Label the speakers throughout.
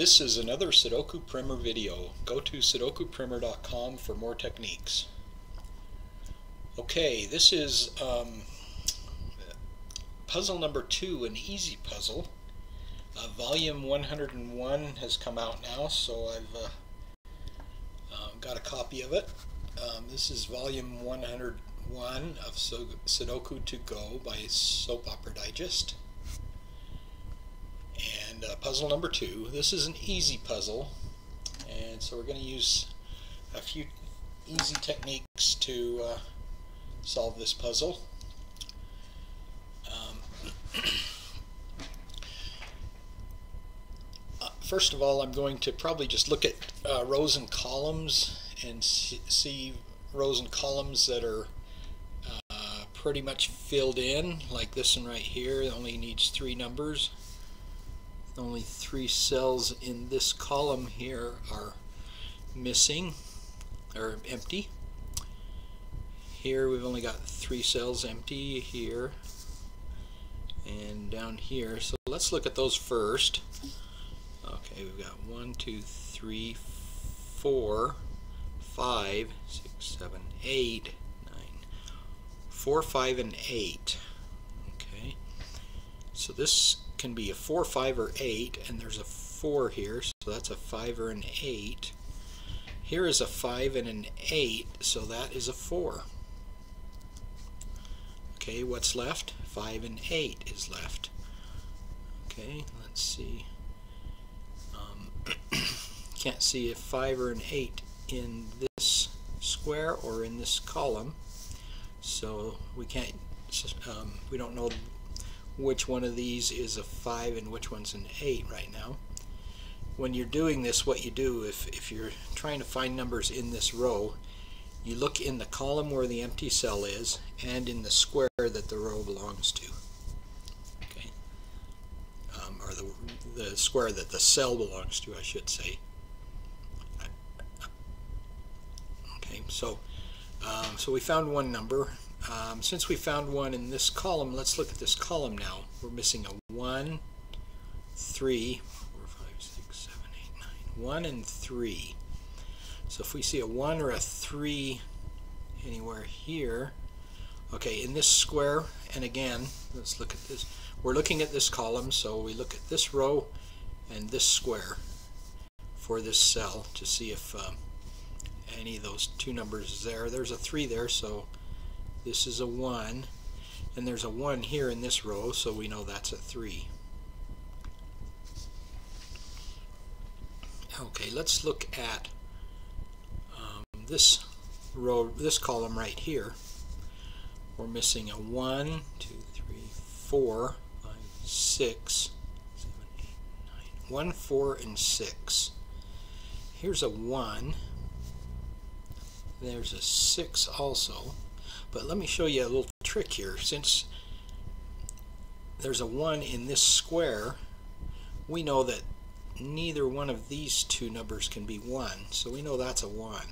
Speaker 1: This is another Sudoku Primer video. Go to sudokuprimer.com for more techniques. Okay, this is um, puzzle number two, an easy puzzle. Uh, volume 101 has come out now, so I've uh, uh, got a copy of it. Um, this is volume 101 of Sudoku to Go by Soap Opera Digest. And uh, puzzle number two. This is an easy puzzle, and so we're going to use a few easy techniques to uh, solve this puzzle. Um, uh, first of all, I'm going to probably just look at uh, rows and columns and see rows and columns that are uh, pretty much filled in, like this one right here. It only needs three numbers only three cells in this column here are missing or empty. Here we've only got three cells empty here and down here. So let's look at those first. Okay, we've got one, two, three, four, five, six, seven, eight, nine, four, five, and eight. Okay, so this can be a 4, 5, or 8, and there's a 4 here, so that's a 5 or an 8. Here is a 5 and an 8, so that is a 4. Okay, what's left? 5 and 8 is left. Okay, let's see. Um, can't see a 5 or an 8 in this square or in this column, so we can't, um, we don't know which one of these is a 5 and which one's an 8 right now. When you're doing this, what you do, if, if you're trying to find numbers in this row, you look in the column where the empty cell is and in the square that the row belongs to. Okay, um, or the, the square that the cell belongs to, I should say. Okay, so um, so we found one number. Um, since we found one in this column, let's look at this column now. We're missing a 1, 3, 4, 5, 6, 7, 8, 9. 1 and 3. So if we see a 1 or a 3 anywhere here, okay, in this square, and again, let's look at this. We're looking at this column, so we look at this row and this square for this cell to see if um, any of those two numbers is there. There's a 3 there, so this is a 1, and there's a 1 here in this row, so we know that's a 3. Okay, let's look at um, this row, this column right here. We're missing a 1, 2, 3, 4, 5, 6, 7, 8, 9. 1, 4, and 6. Here's a 1. There's a 6 also. But let me show you a little trick here. Since there's a 1 in this square, we know that neither one of these two numbers can be 1. So we know that's a 1.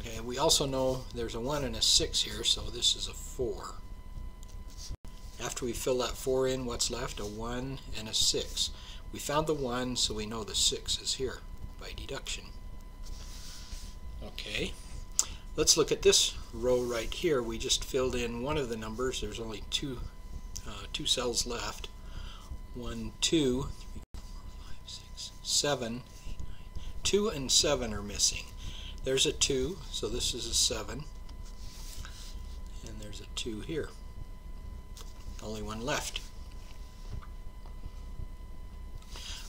Speaker 1: Okay, we also know there's a 1 and a 6 here, so this is a 4. After we fill that 4 in, what's left? A 1 and a 6. We found the 1, so we know the 6 is here by deduction. Okay. Let's look at this row right here. We just filled in one of the numbers. There's only two, uh, two cells left. One, two, three, four, five, six, seven. Two and seven are missing. There's a two, so this is a seven. And there's a two here. Only one left.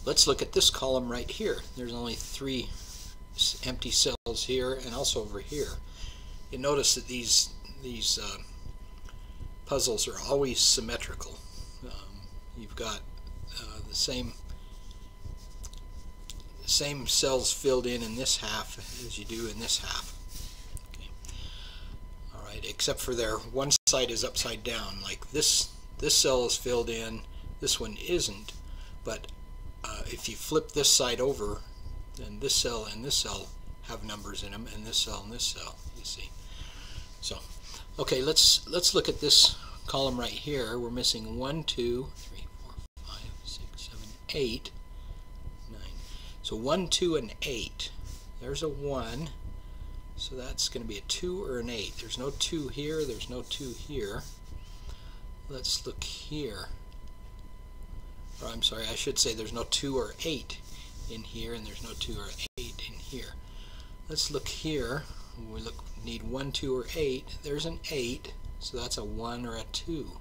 Speaker 1: Let's look at this column right here. There's only three empty cells here and also over here you notice that these these uh, puzzles are always symmetrical. Um, you've got uh, the same same cells filled in in this half as you do in this half. Okay. All right, except for there one side is upside down. Like this this cell is filled in, this one isn't. But uh, if you flip this side over, then this cell and this cell have numbers in them, and this cell and this cell. You see. So, okay, let's let's look at this column right here. We're missing one, two, three, four, five, six, seven, eight. So 1, 2, and 8. There's a 1. So that's going to be a 2 or an 8. There's no 2 here. There's no 2 here. Let's look here. Or I'm sorry, I should say there's no 2 or 8 in here, and there's no 2 or 8 in here. Let's look here. We look need 1, 2, or 8. There's an 8, so that's a 1 or a 2.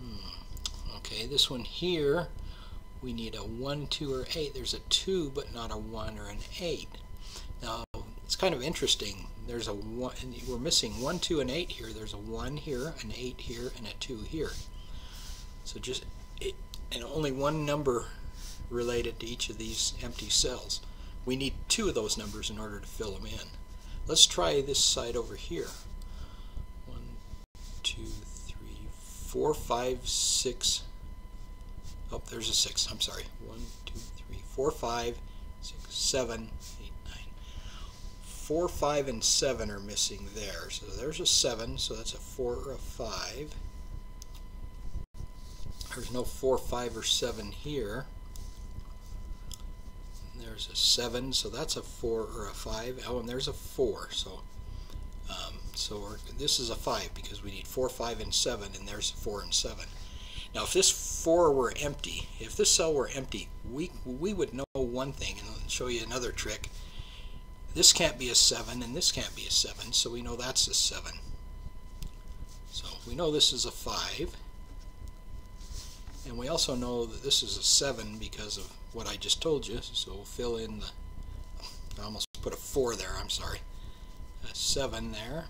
Speaker 1: Hmm. Okay, this one here, we need a 1, 2, or 8. There's a 2, but not a 1 or an 8. Now, it's kind of interesting. There's a 1, we're missing 1, 2, and 8 here. There's a 1 here, an 8 here, and a 2 here. So just, it, and only one number related to each of these empty cells. We need two of those numbers in order to fill them in. Let's try this side over here. One, two, three, four, five, six. Oh, there's a six. I'm sorry. One, two, three, four, five, six, seven, eight, nine. Four, five, and seven are missing there. So there's a seven. So that's a four or a five. There's no four, five, or seven here there's a 7, so that's a 4 or a 5. Oh, and there's a 4, so um, so this is a 5 because we need 4, 5, and 7, and there's 4 and 7. Now, if this 4 were empty, if this cell were empty, we, we would know one thing, and I'll show you another trick. This can't be a 7, and this can't be a 7, so we know that's a 7. So we know this is a 5. And we also know that this is a 7 because of what I just told you. So we'll fill in the, I almost put a 4 there, I'm sorry. A 7 there.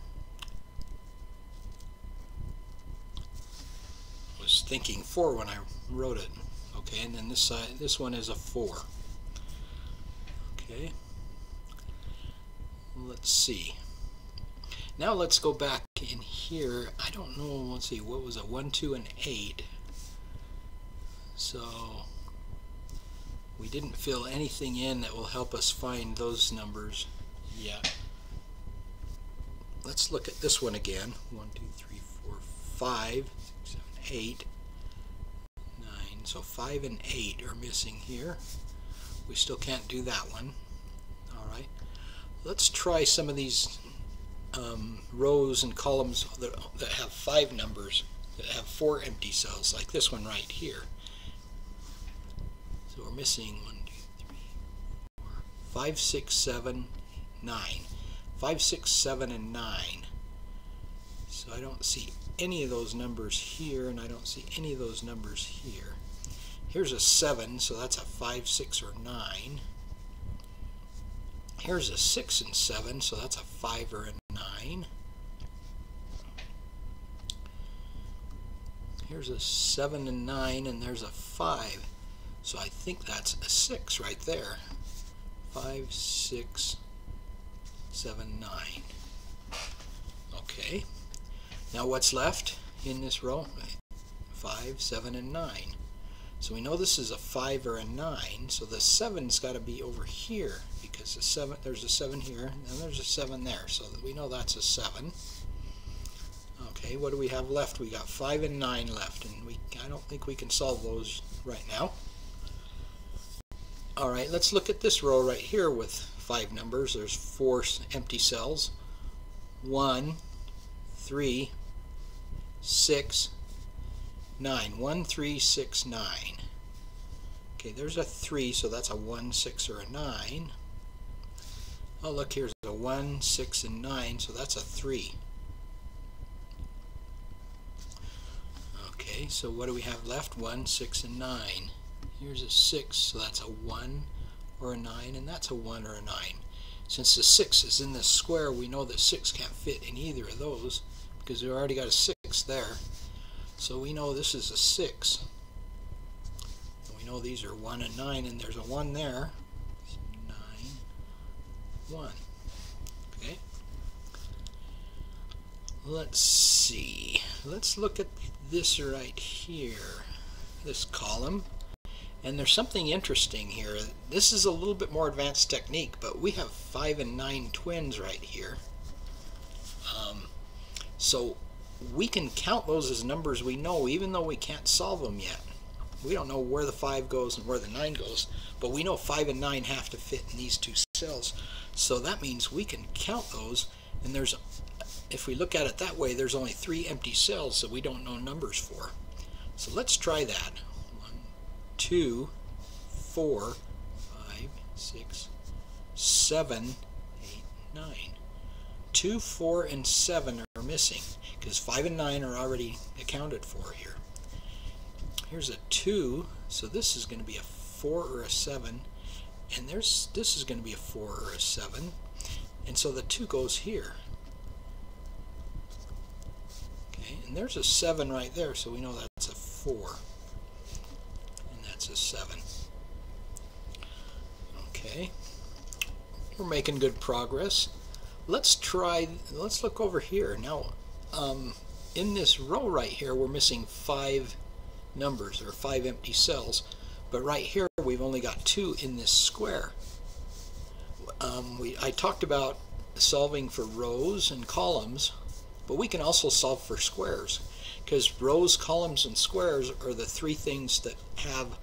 Speaker 1: Was thinking 4 when I wrote it. Okay, and then this side, this one is a 4. Okay. Let's see. Now let's go back in here. I don't know, let's see, what was it? 1, 2, and 8. So we didn't fill anything in that will help us find those numbers yet. Let's look at this one again. 1, 2, 3, 4, 5, 6, 7, 8, 9. So 5 and 8 are missing here. We still can't do that one. Alright. Let's try some of these um, rows and columns that, that have 5 numbers, that have 4 empty cells, like this one right here. So we're missing one, two, three, four, five, six, seven, nine. Five, six, seven, and nine. So I don't see any of those numbers here, and I don't see any of those numbers here. Here's a 7, so that's a 5, 6, or 9. Here's a 6 and 7, so that's a 5 or a 9. Here's a 7 and 9, and there's a 5. So I think that's a 6 right there. 5, 6, 7, 9. Okay. Now what's left in this row? 5, 7, and 9. So we know this is a 5 or a 9, so the 7's got to be over here because the 7, there's a 7 here, and there's a 7 there, so we know that's a 7. Okay, what do we have left? We got 5 and 9 left, and we I don't think we can solve those right now. All right, let's look at this row right here with five numbers. There's four empty cells. One, three, six, nine. One, three, six, nine. Okay, there's a three, so that's a one, six, or a nine. Oh, look, here's a one, six, and nine, so that's a three. Okay, so what do we have left? One, six, and nine. Here's a 6, so that's a 1 or a 9, and that's a 1 or a 9. Since the 6 is in this square, we know that 6 can't fit in either of those because we already got a 6 there. So we know this is a 6. And we know these are 1 and 9, and there's a 1 there. 9, 1. Okay. Let's see. Let's look at this right here. This column. And there's something interesting here. This is a little bit more advanced technique, but we have 5 and 9 twins right here. Um, so we can count those as numbers we know, even though we can't solve them yet. we don't know where the 5 goes and where the 9 goes, but we know 5 and 9 have to fit in these two cells. So that means we can count those, and there's, if we look at it that way, there's only three empty cells that we don't know numbers for. So let's try that. Two, four, five, six, seven, eight, nine. Two, four, and seven are missing because five and nine are already accounted for here. Here's a two, so this is going to be a four or a seven, and there's this is going to be a four or a seven, and so the two goes here. Okay, and there's a seven right there, so we know that's a four, a seven. Okay, we're making good progress. Let's try, let's look over here. Now, um, in this row right here, we're missing five numbers, or five empty cells. But right here, we've only got two in this square. Um, we, I talked about solving for rows and columns, but we can also solve for squares because rows, columns, and squares are the three things that have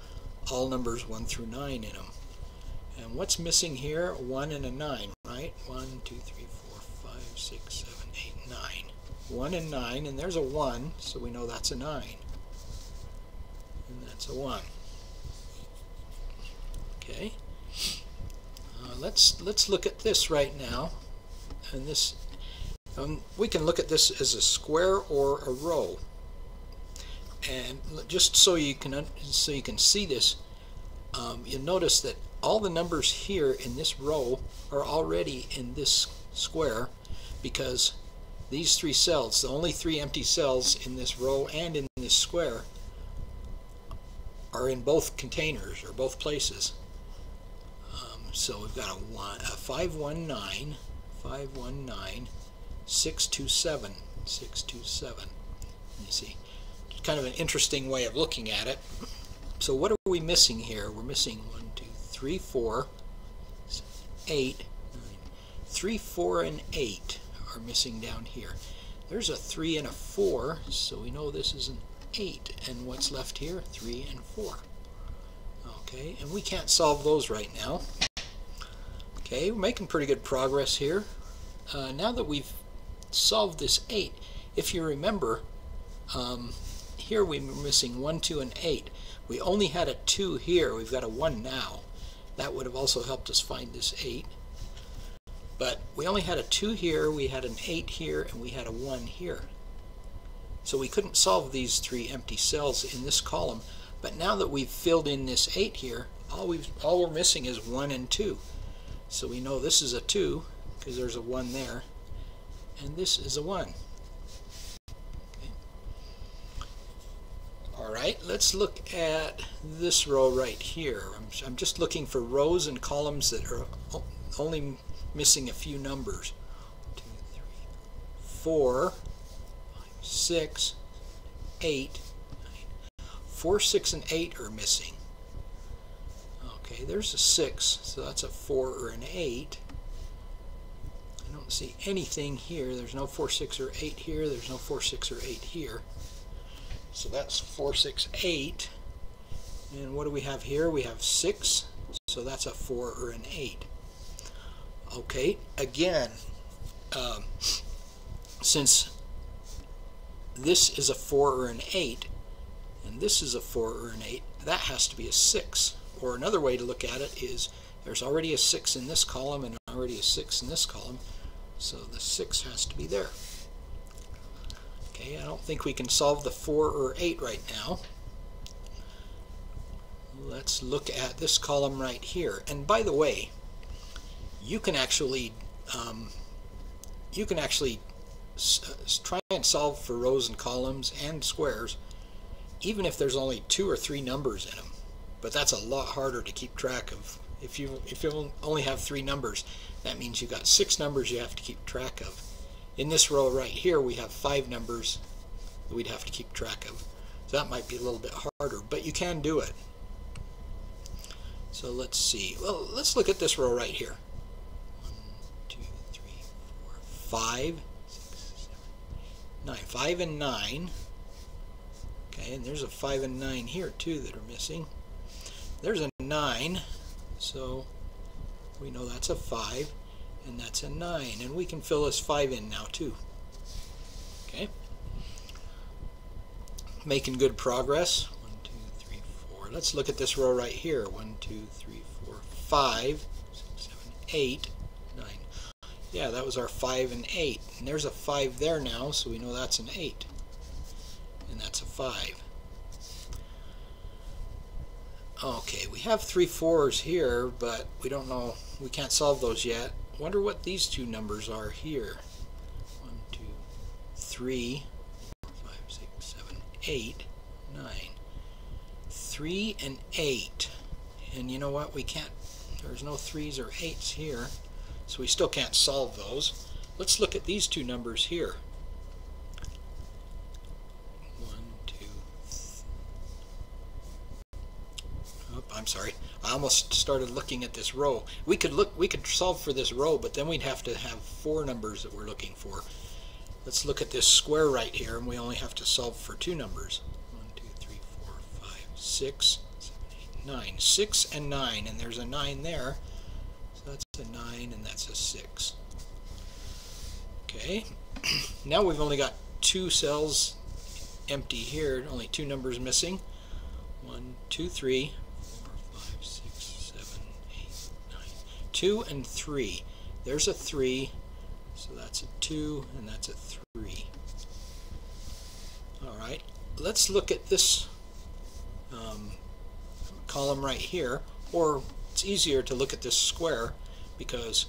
Speaker 1: all numbers 1 through 9 in them. And what's missing here? 1 and a 9, right? 1, 2, 3, 4, 5, 6, 7, 8, 9. 1 and 9, and there's a 1, so we know that's a 9. And that's a 1. Okay. Uh, let's let's look at this right now, and this um, we can look at this as a square or a row. And just so you can so you can see this, um, you'll notice that all the numbers here in this row are already in this square because these three cells, the only three empty cells in this row and in this square, are in both containers or both places. Um, so we've got a, one, a 519, 519, 627, 627. You see, kind of an interesting way of looking at it. So what are we missing here? We're missing 1, 2, 3, 4, 8, 3, 4, and 8 are missing down here. There's a 3 and a 4, so we know this is an 8. And what's left here? 3 and 4. Okay, and we can't solve those right now. Okay, we're making pretty good progress here. Uh, now that we've solved this 8, if you remember, um, here we were missing 1, 2, and 8. We only had a 2 here. We've got a 1 now. That would have also helped us find this 8. But we only had a 2 here, we had an 8 here, and we had a 1 here. So we couldn't solve these three empty cells in this column. But now that we've filled in this 8 here, all, we've, all we're missing is 1 and 2. So we know this is a 2, because there's a 1 there. And this is a 1. Alright, let's look at this row right here. I'm, I'm just looking for rows and columns that are only missing a few numbers. Two, three, four, five, six, eight, nine. Four, six, and eight are missing. Okay, there's a six, so that's a four or an eight. I don't see anything here. There's no four, six, or eight here. There's no four, six, or eight here. So that's four, six, eight. And what do we have here? We have six, so that's a four or an eight. Okay, again, um, since this is a 4 or an 8, and this is a 4 or an 8, that has to be a 6. Or another way to look at it is there's already a 6 in this column and already a 6 in this column, so the 6 has to be there. Okay, I don't think we can solve the 4 or 8 right now. Let's look at this column right here. And by the way, you can actually um, you can actually uh, try and solve for rows and columns and squares even if there's only two or three numbers in them but that's a lot harder to keep track of if you if you only have three numbers that means you've got six numbers you have to keep track of in this row right here we have five numbers that we'd have to keep track of so that might be a little bit harder but you can do it so let's see well let's look at this row right here five, six, seven, nine. Five and nine. Okay, and there's a 5 and 9 here too that are missing. There's a 9, so we know that's a 5, and that's a 9. And we can fill this 5 in now too. Okay. Making good progress. 1, 2, 3, 4. Let's look at this row right here. 1, 2, 3, 4, 5, 6, 7, 8, 9. Yeah, that was our 5 and 8. And there's a 5 there now, so we know that's an 8. And that's a 5. Okay, we have three fours here, but we don't know, we can't solve those yet. Wonder what these two numbers are here. One, two, three, four, five, six, seven, eight, nine. Three and eight. And you know what, we can't, there's no threes or eights here, so we still can't solve those. Let's look at these two numbers here. I'm sorry. I almost started looking at this row. We could look, we could solve for this row, but then we'd have to have four numbers that we're looking for. Let's look at this square right here, and we only have to solve for two numbers. One, two, three, four, five, six, seven, eight, nine. Six and nine, and there's a nine there. So that's a nine, and that's a six. Okay. now we've only got two cells empty here, only two numbers missing. One, two, three, 2 and 3. There's a 3, so that's a 2, and that's a 3. Alright, let's look at this um, column right here, or it's easier to look at this square because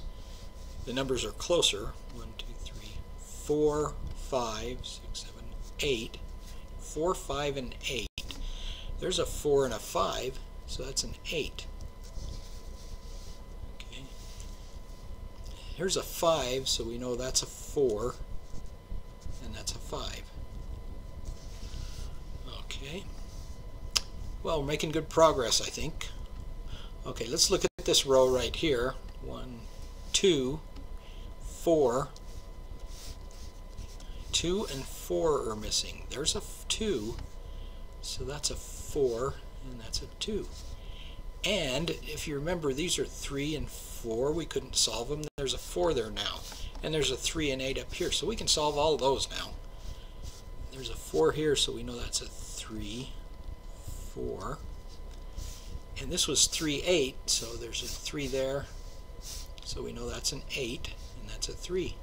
Speaker 1: the numbers are closer. 1, 2, 3, 4, 5, 6, 7, 8. 4, 5, and 8. There's a 4 and a 5, so that's an 8. Here's a 5, so we know that's a 4, and that's a 5. Okay. Well, we're making good progress, I think. Okay, let's look at this row right here. 1, 2, 4. 2 and 4 are missing. There's a 2, so that's a 4, and that's a 2. And if you remember, these are 3 and 4. We couldn't solve them. There's a 4 there now. And there's a 3 and 8 up here. So we can solve all those now. There's a 4 here, so we know that's a 3, 4. And this was 3, 8, so there's a 3 there. So we know that's an 8, and that's a 3.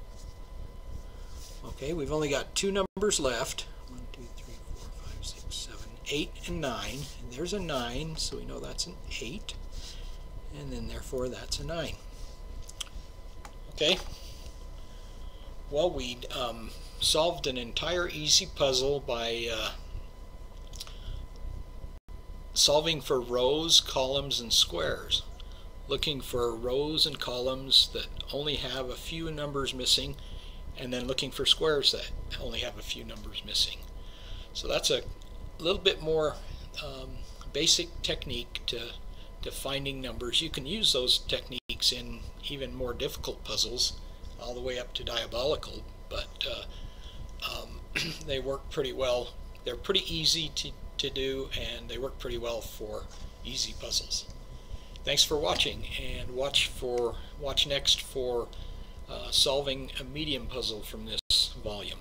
Speaker 1: Okay, we've only got two numbers left. 1, 2, 3, 4, 5, 6, 7, 8, and 9. And there's a 9, so we know that's an 8. And then therefore that's a 9. Okay. Well, we um, solved an entire easy puzzle by uh, solving for rows, columns, and squares. Looking for rows and columns that only have a few numbers missing and then looking for squares that only have a few numbers missing. So that's a little bit more um, basic technique to, to finding numbers. You can use those techniques in even more difficult puzzles, all the way up to diabolical, but uh, um, they work pretty well. They're pretty easy to, to do, and they work pretty well for easy puzzles. Thanks for watching, and watch for watch next for uh, solving a medium puzzle from this volume.